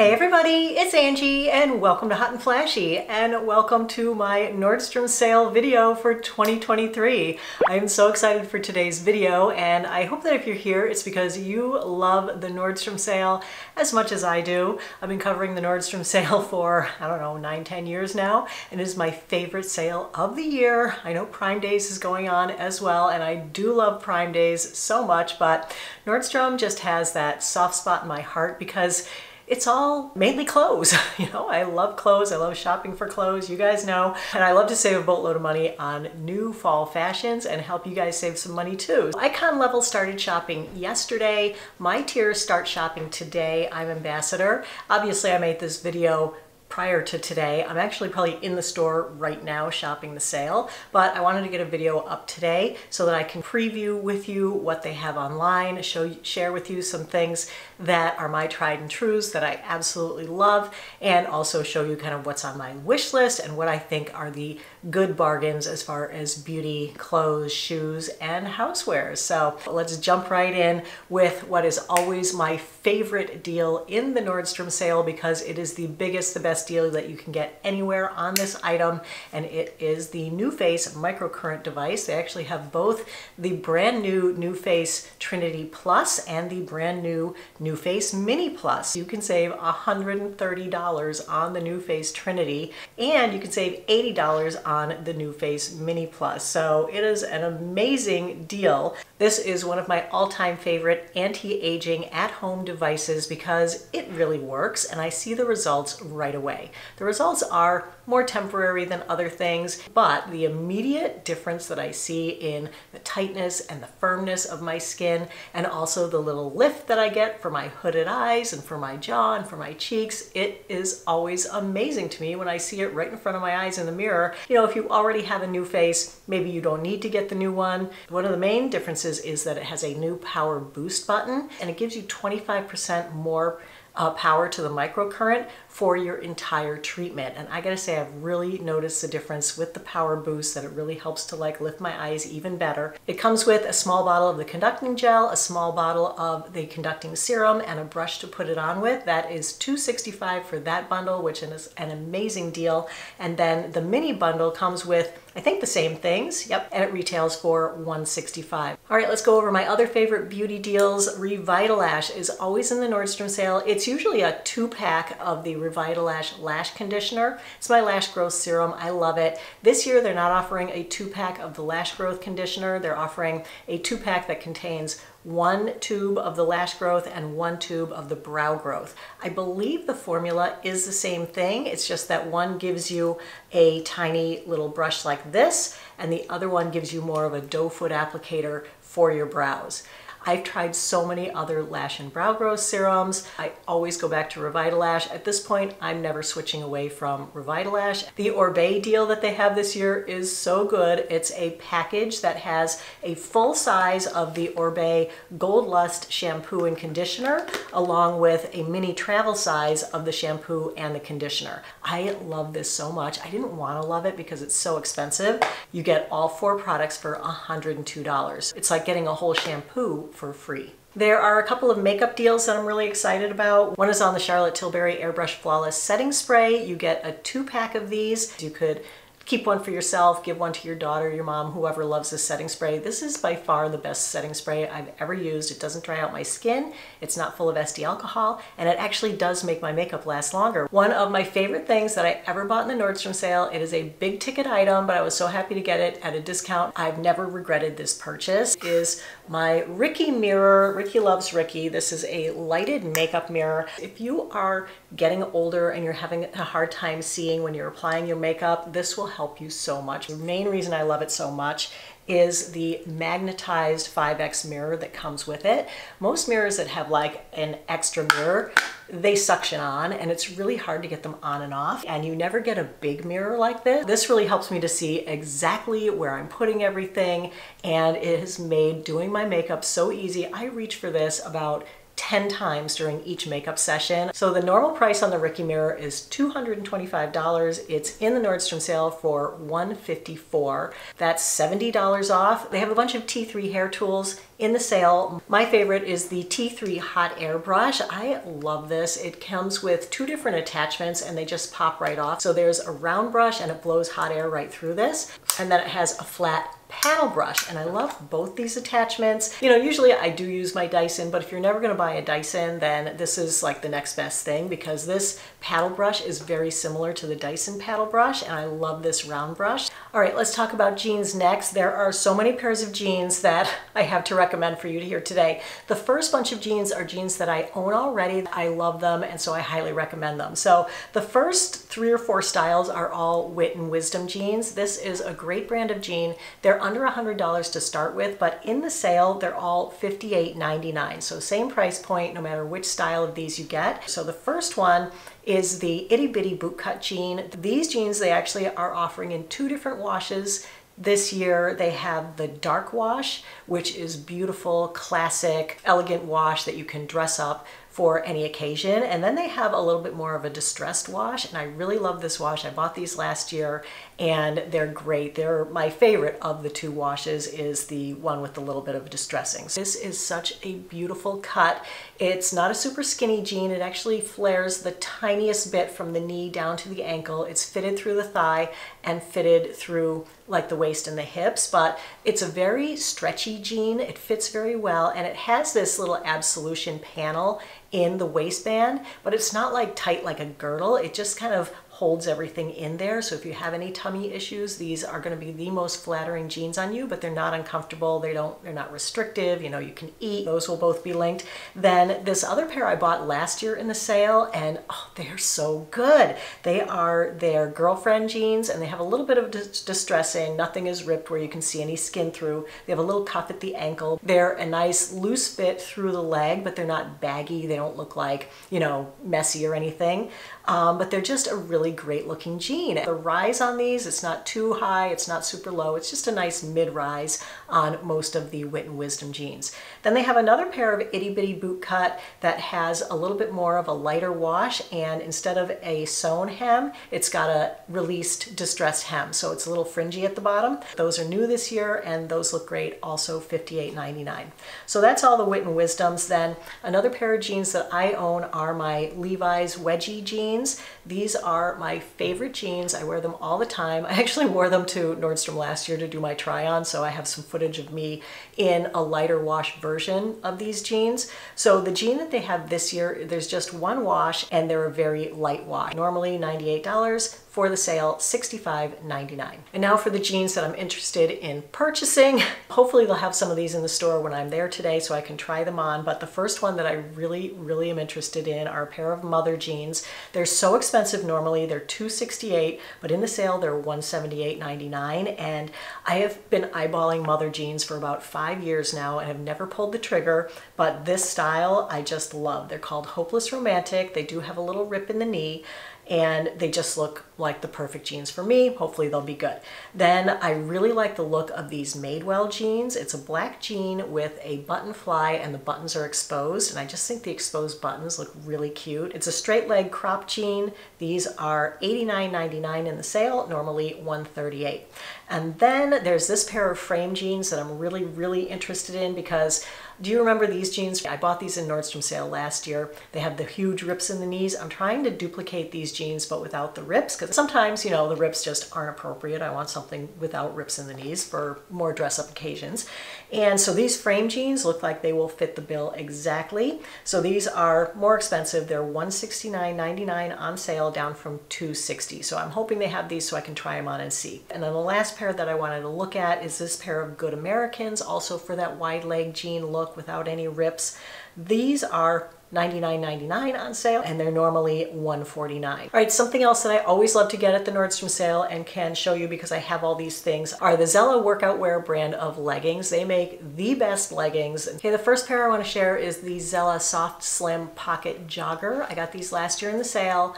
Hey everybody, it's Angie and welcome to Hot and Flashy and welcome to my Nordstrom sale video for 2023. I am so excited for today's video and I hope that if you're here it's because you love the Nordstrom sale as much as I do. I've been covering the Nordstrom sale for, I don't know, nine, ten years now and it is my favorite sale of the year. I know Prime Days is going on as well and I do love Prime Days so much but Nordstrom just has that soft spot in my heart because it's all mainly clothes. you know, I love clothes. I love shopping for clothes. You guys know. And I love to save a boatload of money on new fall fashions and help you guys save some money too. Icon Level started shopping yesterday. My tiers start shopping today. I'm ambassador. Obviously, I made this video prior to today. I'm actually probably in the store right now shopping the sale, but I wanted to get a video up today so that I can preview with you what they have online, show share with you some things that are my tried and trues that I absolutely love, and also show you kind of what's on my wish list and what I think are the good bargains as far as beauty, clothes, shoes, and housewares. So let's jump right in with what is always my favorite deal in the Nordstrom sale because it is the biggest, the best deal that you can get anywhere on this item. And it is the NuFace microcurrent device. They actually have both the brand new NuFace Trinity Plus and the brand new NuFace Mini Plus. You can save $130 on the NuFace Trinity and you can save $80 on the NuFace Mini Plus. So it is an amazing deal. This is one of my all-time favorite anti-aging at-home devices because it really works and I see the results right away. The results are more temporary than other things, but the immediate difference that I see in the tightness and the firmness of my skin and also the little lift that I get for my hooded eyes and for my jaw and for my cheeks, it is always amazing to me when I see it right in front of my eyes in the mirror. You know, if you already have a new face, maybe you don't need to get the new one. One of the main differences is that it has a new power boost button and it gives you 25% more uh, power to the microcurrent for your entire treatment. And I gotta say, I've really noticed the difference with the Power Boost that it really helps to like lift my eyes even better. It comes with a small bottle of the conducting gel, a small bottle of the conducting serum, and a brush to put it on with. That is 265 for that bundle, which is an amazing deal. And then the mini bundle comes with I think the same things, yep, and it retails for 165. All right, let's go over my other favorite beauty deals. Revitalash is always in the Nordstrom sale. It's usually a two pack of the Revitalash Lash Conditioner. It's my lash growth serum. I love it. This year, they're not offering a two pack of the lash growth conditioner. They're offering a two pack that contains one tube of the lash growth and one tube of the brow growth. I believe the formula is the same thing. It's just that one gives you a tiny little brush like this and the other one gives you more of a doe foot applicator for your brows. I've tried so many other lash and brow growth serums. I always go back to Revitalash. At this point, I'm never switching away from Revitalash. The Oribe deal that they have this year is so good. It's a package that has a full size of the Oribe Gold Lust shampoo and conditioner, along with a mini travel size of the shampoo and the conditioner. I love this so much. I didn't want to love it because it's so expensive. You get all four products for $102. It's like getting a whole shampoo for free. There are a couple of makeup deals that I'm really excited about. One is on the Charlotte Tilbury Airbrush Flawless Setting Spray. You get a two pack of these. You could keep one for yourself, give one to your daughter, your mom, whoever loves this setting spray. This is by far the best setting spray I've ever used. It doesn't dry out my skin, it's not full of SD alcohol, and it actually does make my makeup last longer. One of my favorite things that I ever bought in the Nordstrom sale, it is a big ticket item, but I was so happy to get it at a discount. I've never regretted this purchase, is my Riki mirror. Riki loves Riki. This is a lighted makeup mirror. If you are getting older and you're having a hard time seeing when you're applying your makeup, this will help you so much. The main reason I love it so much is the magnetized 5X mirror that comes with it. Most mirrors that have like an extra mirror, they suction on and it's really hard to get them on and off and you never get a big mirror like this. This really helps me to see exactly where I'm putting everything and it has made doing my makeup so easy. I reach for this about 10 times during each makeup session. So the normal price on the Riki Mirror is $225. It's in the Nordstrom sale for 154. That's $70 off. They have a bunch of T3 hair tools in the sale. My favorite is the T3 Hot Aire Brush. I love this. It comes with two different attachments and they just pop right off. So there's a round brush and it blows hot air right through this. And then it has a flat paddle brush and I love both these attachments. You know, usually I do use my Dyson, but if you're never gonna buy a Dyson, then this is like the next best thing because this paddle brush is very similar to the Dyson paddle brush and I love this round brush. All right, let's talk about jeans next. There are so many pairs of jeans that I have to recommend for you to hear today. The first bunch of jeans are jeans that I own already. I love them and so I highly recommend them. So the first three or four styles are all Wit and Wisdom jeans. This is a great brand of jean. They're under $100 to start with, but in the sale, they're all $58.99. So same price point, no matter which style of these you get. So the first one is the Itty Bitty Bootcut Jean. These jeans, they actually are offering in two different washes. This year they have the dark wash, which is beautiful, classic, elegant wash that you can dress up for any occasion. And then they have a little bit more of a distressed wash. And I really love this wash. I bought these last year and they're great. They're my favorite of the two washes is the one with a little bit of distressing. This is such a beautiful cut. It's not a super skinny jean. It actually flares the tiniest bit from the knee down to the ankle. It's fitted through the thigh and fitted through like the waist and the hips, but it's a very stretchy jean. It fits very well and it has this little absolution panel in the waistband, but it's not like tight like a girdle. It just kind of holds everything in there. So if you have any tummy issues, these are going to be the most flattering jeans on you, but they're not uncomfortable. They don't, they're not restrictive. You know, you can eat. Those will both be linked. Then this other pair I bought last year in the sale and oh, they're so good. They are their girlfriend jeans and they have a little bit of distressing. Nothing is ripped where you can see any skin through. They have a little cuff at the ankle. They're a nice loose fit through the leg, but they're not baggy. They don't look like, you know, messy or anything. Um, but they're just a really great looking jean. The rise on these, it's not too high, it's not super low, it's just a nice mid-rise on most of the Wit and Wisdom jeans. Then they have another pair of itty bitty boot cut that has a little bit more of a lighter wash and instead of a sewn hem, it's got a released distressed hem. So it's a little fringy at the bottom. Those are new this year and those look great, also $58.99. So that's all the Wit and Wisdoms. Then another pair of jeans that I own are my Levi's wedgie jeans. These are my favorite jeans. I wear them all the time. I actually wore them to Nordstrom last year to do my try on, so I have some footage of me in a lighter wash version of these jeans. So the jean that they have this year, there's just one wash and they're a very light wash. Normally $98 for the sale, $65.99. And now for the jeans that I'm interested in purchasing. Hopefully they'll have some of these in the store when I'm there today so I can try them on. But the first one that I really, really am interested in are a pair of mother jeans. They're so expensive normally. They're 268, but in the sale they're $178.99. And I have been eyeballing mother jeans for about five years now and have never pulled the trigger. But this style I just love. They're called Hopeless Romantic. They do have a little rip in the knee and they just look like the perfect jeans for me. Hopefully they'll be good. Then I really like the look of these Madewell jeans. It's a black jean with a button fly and the buttons are exposed and I just think the exposed buttons look really cute. It's a straight leg crop jean. These are $89.99 in the sale, normally 138. And then there's this pair of frame jeans that I'm really, really interested in because do you remember these jeans? I bought these in Nordstrom sale last year. They have the huge rips in the knees. I'm trying to duplicate these jeans but without the rips because sometimes, you know, the rips just aren't appropriate. I want something without rips in the knees for more dress-up occasions. And so these frame jeans look like they will fit the bill exactly. So these are more expensive. They're $169.99 on sale down from 260. So I'm hoping they have these so I can try them on and see. And then the last pair that I wanted to look at is this pair of Good Americans, also for that wide leg jean look look without any rips. These are $99.99 on sale and they're normally 149. All right, something else that I always love to get at the Nordstrom sale and can show you because I have all these things are the Zella Workout Wear brand of leggings. They make the best leggings. Okay, the first pair I want to share is the Zella Soft Slim Pocket Jogger. I got these last year in the sale.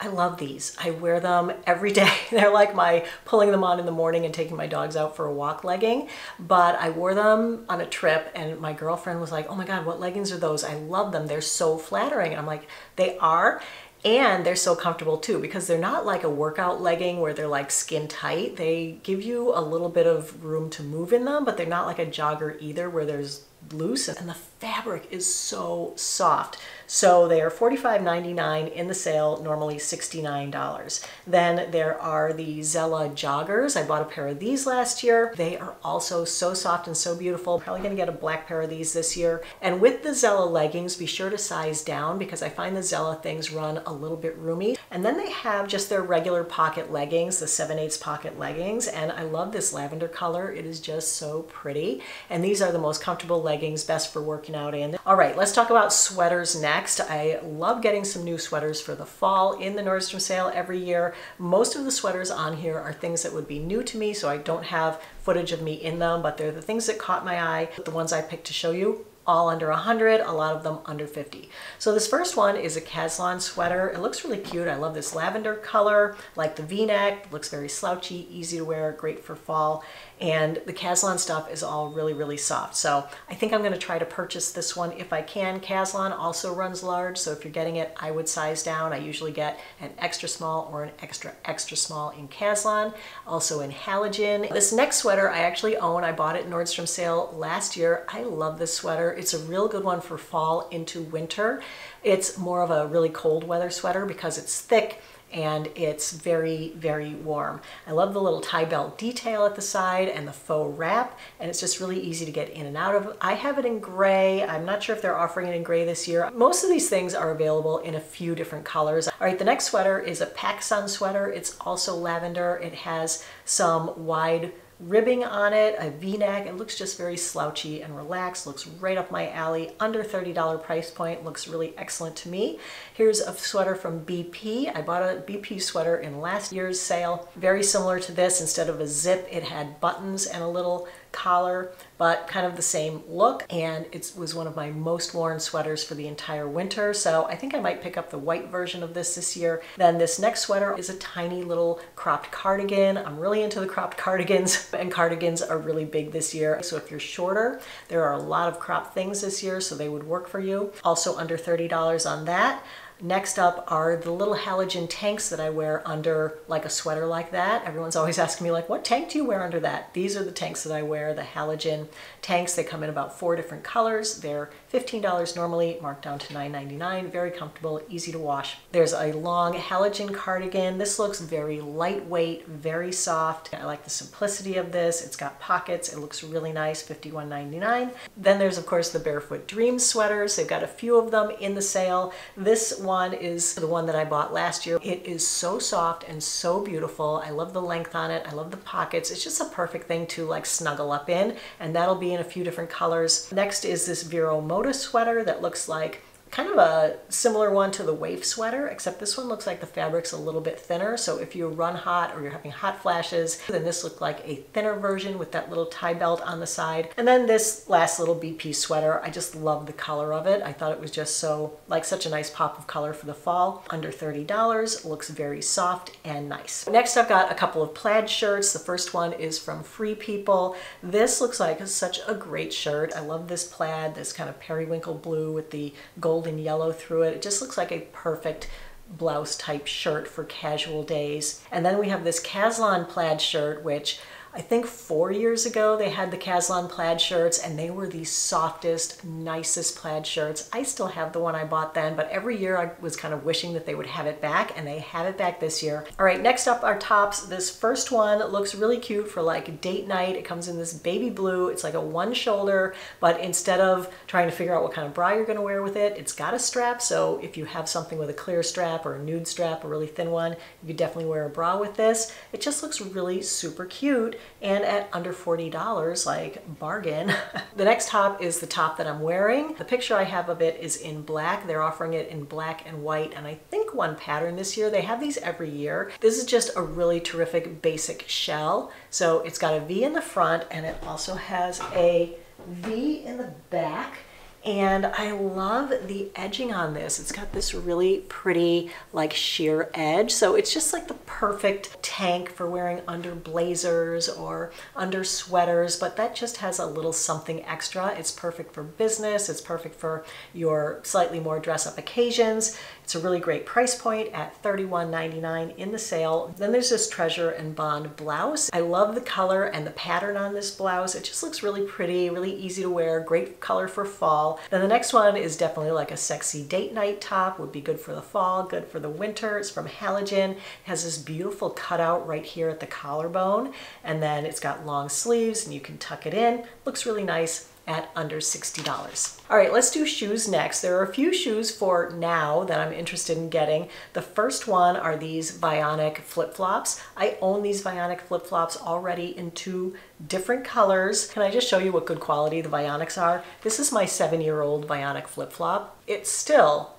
I love these. I wear them every day. They're like my pulling them on in the morning and taking my dogs out for a walk legging. But I wore them on a trip and my girlfriend was like, oh my God, what leggings are those? I love them. They're so flattering. And I'm like, they are. And they're so comfortable too because they're not like a workout legging where they're like skin tight. They give you a little bit of room to move in them, but they're not like a jogger either where there's loose and the fabric is so soft. So they are $45.99 in the sale, normally $69. Then there are the Zella joggers. I bought a pair of these last year. They are also so soft and so beautiful. Probably gonna get a black pair of these this year. And with the Zella leggings, be sure to size down because I find the Zella things run a little bit roomy. And then they have just their regular pocket leggings, the 7 8 pocket leggings. And I love this lavender color. It is just so pretty. And these are the most comfortable leggings, best for working out in. All right, let's talk about sweaters next next. I love getting some new sweaters for the fall in the Nordstrom sale every year. Most of the sweaters on here are things that would be new to me, so I don't have footage of me in them, but they're the things that caught my eye, the ones I picked to show you all under 100, a lot of them under 50. So this first one is a Caslon sweater. It looks really cute. I love this lavender color, like the v-neck, looks very slouchy, easy to wear, great for fall. And the Caslon stuff is all really, really soft. So I think I'm gonna try to purchase this one if I can. Caslon also runs large, so if you're getting it, I would size down. I usually get an extra small or an extra, extra small in Caslon, also in Halogen. This next sweater I actually own. I bought it Nordstrom sale last year. I love this sweater. It's a real good one for fall into winter. It's more of a really cold weather sweater because it's thick and it's very, very warm. I love the little tie belt detail at the side and the faux wrap, and it's just really easy to get in and out of. I have it in gray. I'm not sure if they're offering it in gray this year. Most of these things are available in a few different colors. All right, the next sweater is a PacSun sweater. It's also lavender. It has some wide ribbing on it, a v-neck. It looks just very slouchy and relaxed, looks right up my alley, under $30 price point, looks really excellent to me. Here's a sweater from BP. I bought a BP sweater in last year's sale. Very similar to this, instead of a zip, it had buttons and a little collar, but kind of the same look. And it was one of my most worn sweaters for the entire winter. So I think I might pick up the white version of this this year. Then this next sweater is a tiny little cropped cardigan. I'm really into the cropped cardigans and cardigans are really big this year. So if you're shorter, there are a lot of cropped things this year, so they would work for you. Also under $30 on that. Next up are the little halogen tanks that I wear under like a sweater like that. Everyone's always asking me like, what tank do you wear under that? These are the tanks that I wear, the halogen tanks. They come in about four different colors. They're $15 normally, marked down to $9.99. Very comfortable, easy to wash. There's a long halogen cardigan. This looks very lightweight, very soft. I like the simplicity of this. It's got pockets. It looks really nice, $51.99. Then there's of course the Barefoot Dream sweaters. They've got a few of them in the sale. This one is the one that I bought last year. It is so soft and so beautiful. I love the length on it. I love the pockets. It's just a perfect thing to like snuggle up in and that'll be in a few different colors. Next is this Vero Moda sweater that looks like kind of a similar one to the Waif sweater, except this one looks like the fabric's a little bit thinner. So if you run hot or you're having hot flashes, then this looked like a thinner version with that little tie belt on the side. And then this last little BP sweater, I just love the color of it. I thought it was just so, like such a nice pop of color for the fall. Under $30, looks very soft and nice. Next I've got a couple of plaid shirts. The first one is from Free People. This looks like such a great shirt. I love this plaid, this kind of periwinkle blue with the gold gold and yellow through it. It just looks like a perfect blouse type shirt for casual days. And then we have this Caslon plaid shirt, which I think four years ago they had the Caslon plaid shirts and they were the softest, nicest plaid shirts. I still have the one I bought then, but every year I was kind of wishing that they would have it back and they have it back this year. All right, next up are tops. This first one looks really cute for like date night. It comes in this baby blue. It's like a one shoulder, but instead of trying to figure out what kind of bra you're gonna wear with it, it's got a strap. So if you have something with a clear strap or a nude strap, a really thin one, you could definitely wear a bra with this. It just looks really super cute and at under $40, like bargain. the next top is the top that I'm wearing. The picture I have of it is in black. They're offering it in black and white and I think one pattern this year. They have these every year. This is just a really terrific basic shell. So it's got a V in the front and it also has a V in the back And I love the edging on this. It's got this really pretty like sheer edge. So it's just like the perfect tank for wearing under blazers or under sweaters, but that just has a little something extra. It's perfect for business. It's perfect for your slightly more dress up occasions. It's a really great price point at $31.99 in the sale. Then there's this Treasure and Bond blouse. I love the color and the pattern on this blouse. It just looks really pretty, really easy to wear, great color for fall. Then the next one is definitely like a sexy date night top, would be good for the fall, good for the winter. It's from Halogen. It has this beautiful cutout right here at the collarbone, and then it's got long sleeves and you can tuck it in. Looks really nice at under $60. All right, let's do shoes next. There are a few shoes for now that I'm interested in getting. The first one are these Vionic flip-flops. I own these Vionic flip-flops already in two different colors. Can I just show you what good quality the Vionics are? This is my seven-year-old Vionic flip-flop. It's still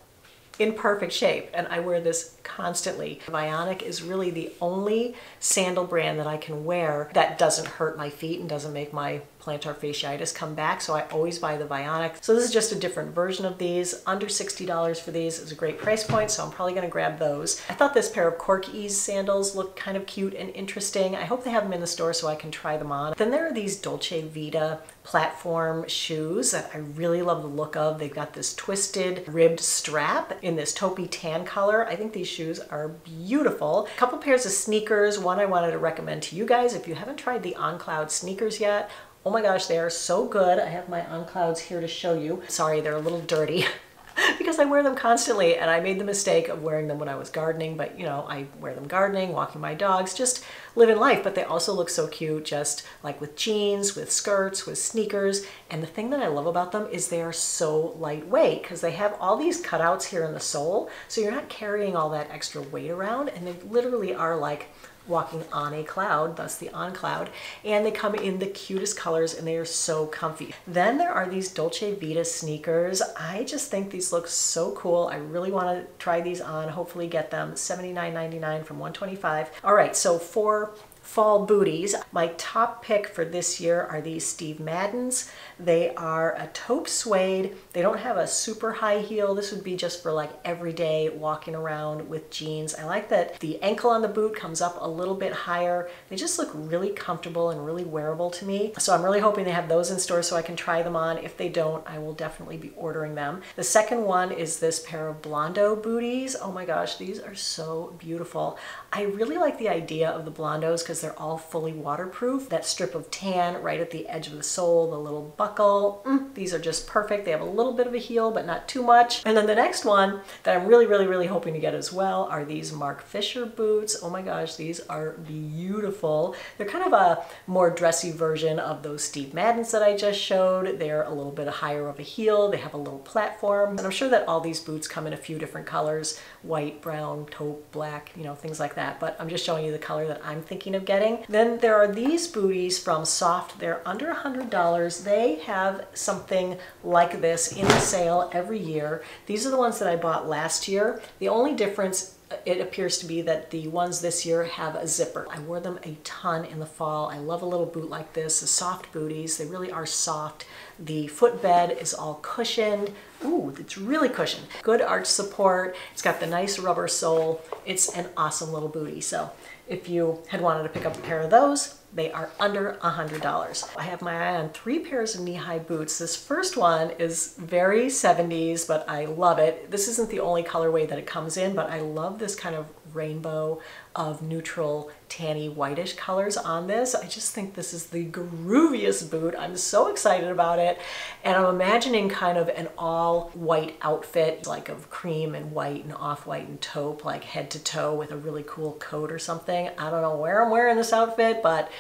in perfect shape and I wear this constantly. Vionic is really the only sandal brand that I can wear that doesn't hurt my feet and doesn't make my plantar fasciitis come back, so I always buy the Vionic. So this is just a different version of these. Under $60 for these is a great price point, so I'm probably gonna grab those. I thought this pair of Kork-Ease sandals looked kind of cute and interesting. I hope they have them in the store so I can try them on. Then there are these Dolce Vita platform shoes that I really love the look of. They've got this twisted ribbed strap in this taupey tan color. I think these shoes are beautiful. A couple pairs of sneakers. One I wanted to recommend to you guys. If you haven't tried the On Cloud sneakers yet, Oh my gosh, they are so good. I have my On Clouds here to show you. Sorry, they're a little dirty. because I wear them constantly and I made the mistake of wearing them when I was gardening, but you know, I wear them gardening, walking my dogs, just living life, but they also look so cute just like with jeans, with skirts, with sneakers. And the thing that I love about them is they are so lightweight because they have all these cutouts here in the sole. So you're not carrying all that extra weight around and they literally are like walking on a cloud, thus the on cloud, and they come in the cutest colors and they are so comfy. Then there are these Dolce Vita sneakers. I just think these look so cool. I really want to try these on, hopefully get them $79.99 from 125. All right, so for fall booties. My top pick for this year are these Steve Maddens. They are a taupe suede. They don't have a super high heel. This would be just for like everyday walking around with jeans. I like that the ankle on the boot comes up a little bit higher. They just look really comfortable and really wearable to me. So I'm really hoping they have those in store so I can try them on. If they don't, I will definitely be ordering them. The second one is this pair of Blondo booties. Oh my gosh, these are so beautiful. I really like the idea of the Blondos because they're all fully waterproof. That strip of tan right at the edge of the sole, the little buckle, mm, these are just perfect. They have a little bit of a heel, but not too much. And then the next one that I'm really, really, really hoping to get as well are these Marc Fisher boots. Oh my gosh, these are beautiful. They're kind of a more dressy version of those Steve Maddens that I just showed. They're a little bit higher of a heel. They have a little platform. And I'm sure that all these boots come in a few different colors, white, brown, taupe, black, you know, things like that. But I'm just showing you the color that I'm thinking of getting. Then there are these booties from Söfft. They're under $100. They have something like this in the sale every year. These are the ones that I bought last year. The only difference uh, it appears to be that the ones this year have a zipper. I wore them a ton in the fall. I love a little boot like this, the soft booties. They really are soft. The footbed is all cushioned. Ooh, it's really cushioned. Good arch support. It's got the nice rubber sole. It's an awesome little booty. So if you had wanted to pick up a pair of those, they are under a $100. I have my eye on three pairs of knee-high boots. This first one is very 70s, but I love it. This isn't the only colorway that it comes in, but I love this kind of rainbow of neutral tanny whitish colors on this. I just think this is the grooviest boot. I'm so excited about it. And I'm imagining kind of an all white outfit, like of cream and white and off-white and taupe, like head to toe with a really cool coat or something. I don't know where I'm wearing this outfit, but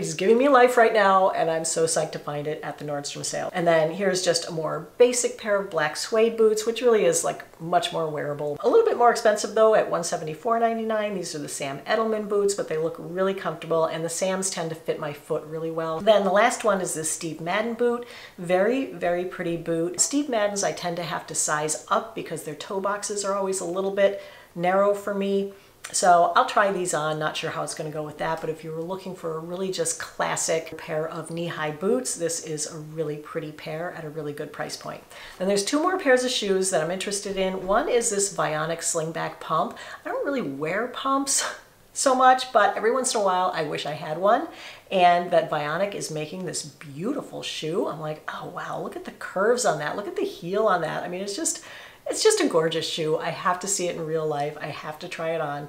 it is giving me life right now and I'm so psyched to find it at the Nordstrom sale. And then here's just a more basic pair of black suede boots, which really is like much more wearable. A little bit more expensive though at $174.99. These are the Sam Edelman boots, but they look really comfortable and the Sams tend to fit my foot really well. Then the last one is this Steve Madden boot. Very, very pretty boot. Steve Maddens I tend to have to size up because their toe boxes are always a little bit narrow for me So I'll try these on, not sure how it's gonna go with that, but if you were looking for a really just classic pair of knee-high boots, this is a really pretty pair at a really good price point. Then there's two more pairs of shoes that I'm interested in. One is this Vionic slingback pump. I don't really wear pumps so much, but every once in a while I wish I had one. And that Vionic is making this beautiful shoe. I'm like, oh wow, look at the curves on that. Look at the heel on that. I mean, it's just, it's just a gorgeous shoe. I have to see it in real life. I have to try it on.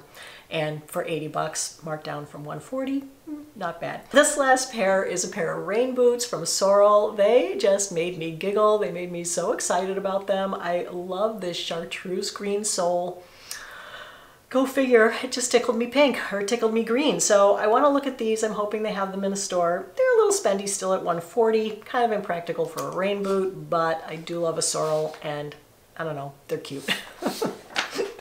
And for 80 bucks, marked down from 140, hmm, not bad. This last pair is a pair of rain boots from Sorel. They just made me giggle. They made me so excited about them. I love this chartreuse green sole go figure, it just tickled me pink or tickled me green. So I want to look at these. I'm hoping they have them in the store. They're a little spendy still at 140, kind of impractical for a rain boot, but I do love a Sorel and I don't know, they're cute.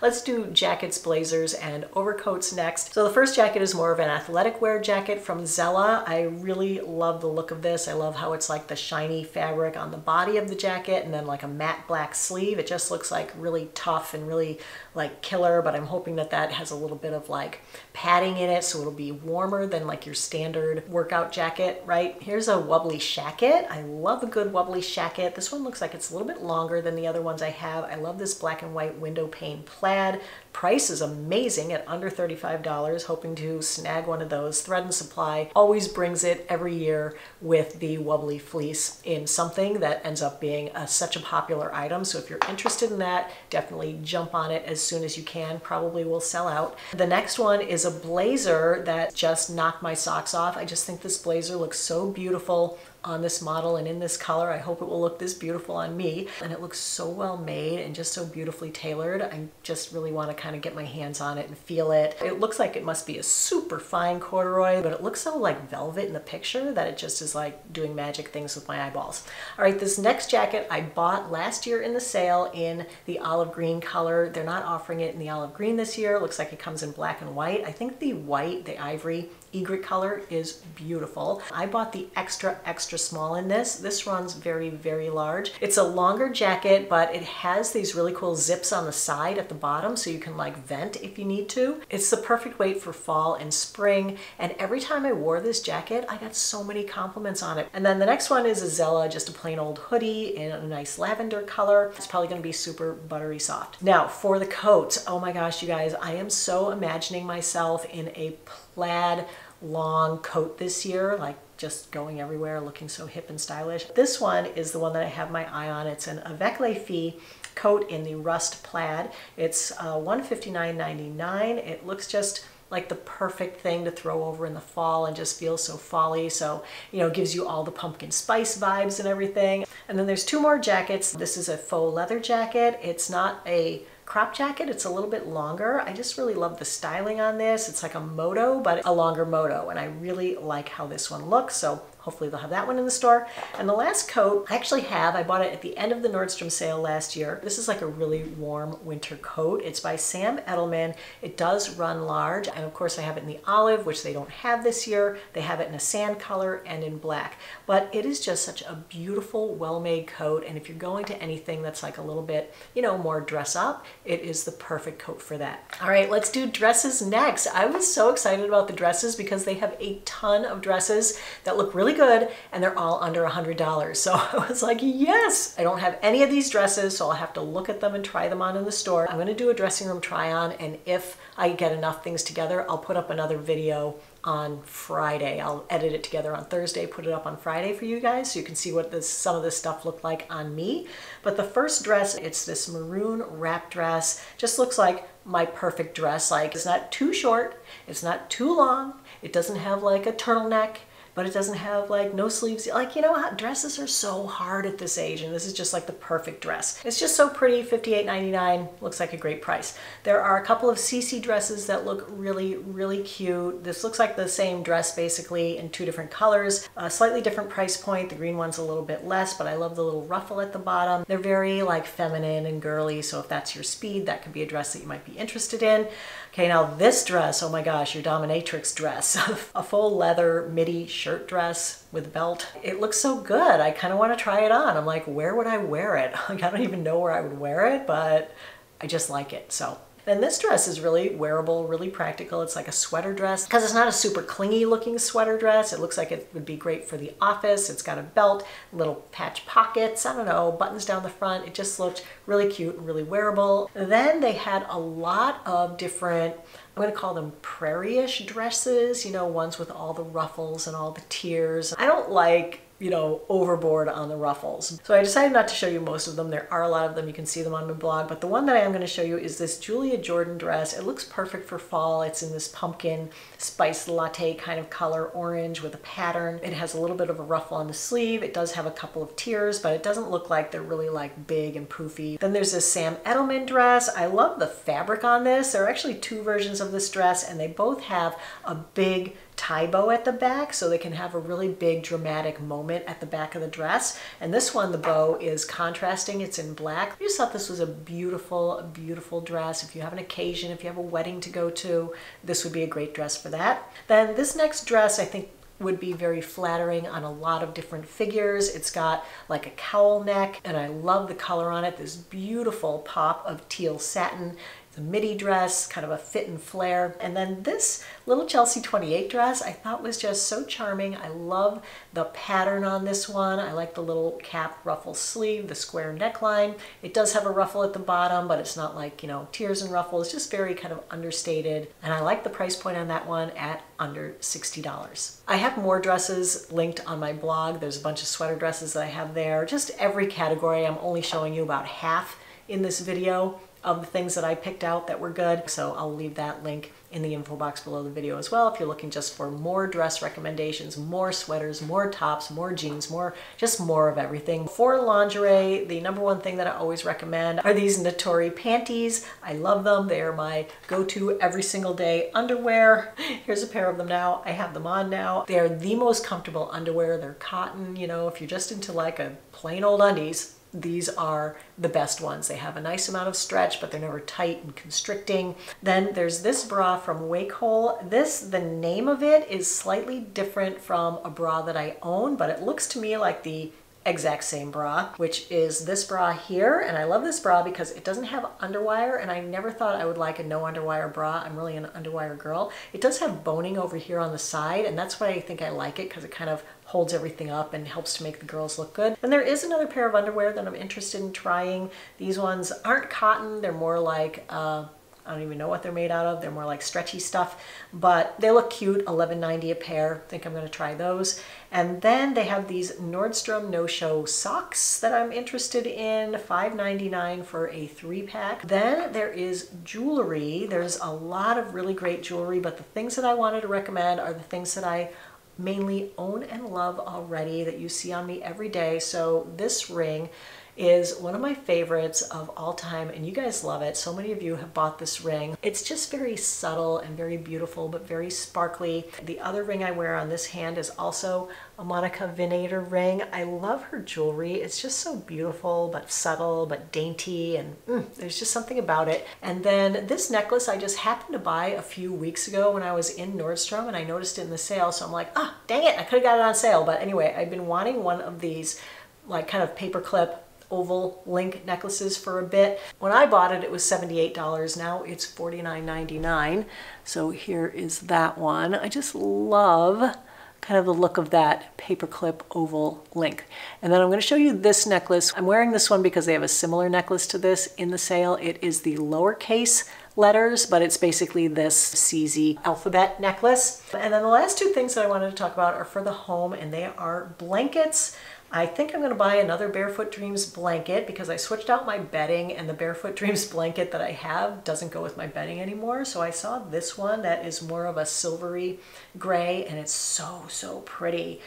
Let's do jackets, blazers, and overcoats next. So the first jacket is more of an athletic wear jacket from Zella. I really love the look of this. I love how it's like the shiny fabric on the body of the jacket and then like a matte black sleeve. It just looks like really tough and really like killer, but I'm hoping that that has a little bit of like padding in it so it'll be warmer than like your standard workout jacket, right? Here's a wobbly shacket. I love a good wobbly shacket. This one looks like it's a little bit longer than the other ones I have. I love this black and white window pane plaid. Price is amazing at under $35, hoping to snag one of those. Thread and Supply always brings it every year with the wobbly fleece in something that ends up being a, such a popular item. So if you're interested in that, definitely jump on it as soon as you can. Probably will sell out. The next one is a blazer that just knocked my socks off. I just think this blazer looks so beautiful on this model and in this color. I hope it will look this beautiful on me. And it looks so well made and just so beautifully tailored. I just really want to kind of get my hands on it and feel it. It looks like it must be a super fine corduroy, but it looks so like velvet in the picture that it just is like doing magic things with my eyeballs. All right, this next jacket I bought last year in the sale in the olive green color. They're not offering it in the olive green this year. It looks like it comes in black and white. I think the white, the ivory, egret color is beautiful. I bought the extra, extra small in this. This runs very, very large. It's a longer jacket, but it has these really cool zips on the side at the bottom so you can like vent if you need to. It's the perfect weight for fall and spring. And every time I wore this jacket, I got so many compliments on it. And then the next one is a Zella, just a plain old hoodie in a nice lavender color. It's probably gonna be super buttery soft. Now for the coats, oh my gosh, you guys, I am so imagining myself in a plaid long coat this year, like just going everywhere, looking so hip and stylish. This one is the one that I have my eye on. It's an Avec Les Filles coat in the rust plaid. It's uh, $159.99. It looks just like the perfect thing to throw over in the fall and just feels so folly. So, you know, gives you all the pumpkin spice vibes and everything. And then there's two more jackets. This is a faux leather jacket. It's not a crop jacket. It's a little bit longer. I just really love the styling on this. It's like a moto, but a longer moto. And I really like how this one looks. So Hopefully they'll have that one in the store. And the last coat I actually have, I bought it at the end of the Nordstrom sale last year. This is like a really warm winter coat. It's by Sam Edelman. It does run large. And of course I have it in the olive, which they don't have this year. They have it in a sand color and in black. But it is just such a beautiful, well-made coat. And if you're going to anything that's like a little bit, you know, more dress up, it is the perfect coat for that. All right, let's do dresses next. I was so excited about the dresses because they have a ton of dresses that look really really good and they're all under a $100. So I was like, yes, I don't have any of these dresses, so I'll have to look at them and try them on in the store. I'm gonna do a dressing room try on and if I get enough things together, I'll put up another video on Friday. I'll edit it together on Thursday, put it up on Friday for you guys so you can see what this, some of this stuff looked like on me. But the first dress, it's this maroon wrap dress. Just looks like my perfect dress. Like it's not too short, it's not too long, it doesn't have like a turtleneck, but it doesn't have like no sleeves. Like, you know dresses are so hard at this age and this is just like the perfect dress. It's just so pretty, $58.99, looks like a great price. There are a couple of CeCe dresses that look really, really cute. This looks like the same dress basically in two different colors, a slightly different price point. The green one's a little bit less, but I love the little ruffle at the bottom. They're very like feminine and girly, so if that's your speed, that could be a dress that you might be interested in. Okay, now this dress, oh my gosh, your dominatrix dress, a full leather midi shirt dress with belt. It looks so good. I kind of want to try it on. I'm like, where would I wear it? Like, I don't even know where I would wear it, but I just like it. So And this dress is really wearable, really practical. It's like a sweater dress because it's not a super clingy looking sweater dress. It looks like it would be great for the office. It's got a belt, little patch pockets, I don't know, buttons down the front. It just looked really cute and really wearable. Then they had a lot of different I'm to call them prairie-ish dresses, you know, ones with all the ruffles and all the tiers. I don't like you know, overboard on the ruffles. So I decided not to show you most of them. There are a lot of them. You can see them on my blog. But the one that I am going to show you is this Julia Jordan dress. It looks perfect for fall. It's in this pumpkin spice latte kind of color, orange with a pattern. It has a little bit of a ruffle on the sleeve. It does have a couple of tiers, but it doesn't look like they're really like big and poofy. Then there's this Sam Edelman dress. I love the fabric on this. There are actually two versions of this dress and they both have a big tie bow at the back so they can have a really big dramatic moment at the back of the dress. And this one, the bow is contrasting. It's in black. I just thought this was a beautiful, beautiful dress. If you have an occasion, if you have a wedding to go to, this would be a great dress for that. Then this next dress, I think would be very flattering on a lot of different figures. It's got like a cowl neck and I love the color on it. This beautiful pop of teal satin the midi dress, kind of a fit and flare. And then this little Chelsea 28 dress I thought was just so charming. I love the pattern on this one. I like the little cap ruffle sleeve, the square neckline. It does have a ruffle at the bottom, but it's not like, you know, tears and ruffles, just very kind of understated. And I like the price point on that one at under $60. I have more dresses linked on my blog. There's a bunch of sweater dresses that I have there. Just every category. I'm only showing you about half in this video of the things that I picked out that were good. So I'll leave that link in the info box below the video as well if you're looking just for more dress recommendations, more sweaters, more tops, more jeans, more, just more of everything. For lingerie, the number one thing that I always recommend are these Natori panties. I love them. They are my go-to every single day underwear. Here's a pair of them now. I have them on now. They are the most comfortable underwear. They're cotton, you know, if you're just into like a plain old undies, these are the best ones. They have a nice amount of stretch, but they're never tight and constricting. Then there's this bra from Wacoal. This, the name of it is slightly different from a bra that I own, but it looks to me like the exact same bra, which is this bra here. And I love this bra because it doesn't have underwire and I never thought I would like a no underwire bra. I'm really an underwire girl. It does have boning over here on the side and that's why I think I like it because it kind of holds everything up and helps to make the girls look good. And there is another pair of underwear that I'm interested in trying. These ones aren't cotton. They're more like uh, I don't even know what they're made out of. They're more like stretchy stuff, but they look cute, $11.90 a pair. I think I'm gonna try those. And then they have these Nordstrom no-show socks that I'm interested in, $5.99 for a three pack. Then there is jewelry. There's a lot of really great jewelry, but the things that I wanted to recommend are the things that I mainly own and love already that you see on me every day. So this ring is one of my favorites of all time and you guys love it. So many of you have bought this ring. It's just very subtle and very beautiful but very sparkly. The other ring I wear on this hand is also a Monica Vinader ring. I love her jewelry. It's just so beautiful but subtle but dainty and mm, there's just something about it. And then this necklace I just happened to buy a few weeks ago when I was in Nordstrom and I noticed it in the sale so I'm like ah dang it I could have got it on sale but anyway I've been wanting one of these like kind of paper clip oval link necklaces for a bit. When I bought it, it was $78. Now it's $49.99. So here is that one. I just love kind of the look of that paperclip oval link. And then I'm going to show you this necklace. I'm wearing this one because they have a similar necklace to this in the sale. It is the lowercase letters, but it's basically this CZ alphabet necklace. And then the last two things that I wanted to talk about are for the home, and they are blankets. I think I'm going to buy another Barefoot Dreams blanket because I switched out my bedding and the Barefoot Dreams blanket that I have doesn't go with my bedding anymore. So I saw this one that is more of a silvery gray and it's so, so pretty.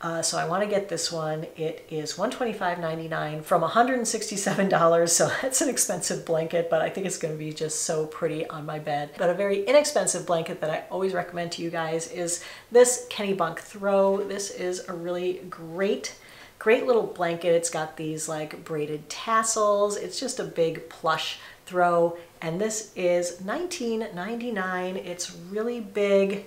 Uh, so I want to get this one. It is $125.99 from $167. So that's an expensive blanket, but I think it's going to be just so pretty on my bed. But a very inexpensive blanket that I always recommend to you guys is this Kennebunk Throw. This is a really great Great little blanket. It's got these like braided tassels. It's just a big plush throw. And this is $19.99. It's really big.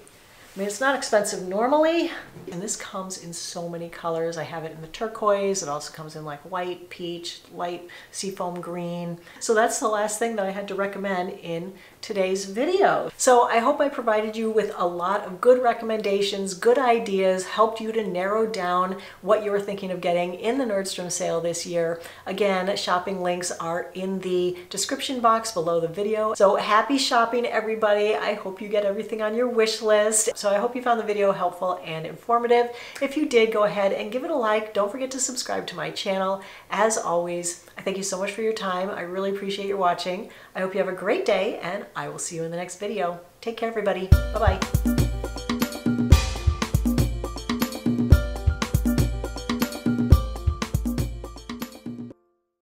I mean, it's not expensive normally, and this comes in so many colors. I have it in the turquoise. It also comes in like white, peach, light seafoam green. So that's the last thing that I had to recommend in today's video. So I hope I provided you with a lot of good recommendations, good ideas, helped you to narrow down what you were thinking of getting in the Nordstrom sale this year. Again, shopping links are in the description box below the video. So happy shopping everybody. I hope you get everything on your wish list. So I hope you found the video helpful and informative. If you did, go ahead and give it a like. Don't forget to subscribe to my channel. As always, I thank you so much for your time. I really appreciate your watching. I hope you have a great day and I will see you in the next video. Take care everybody. Bye-bye.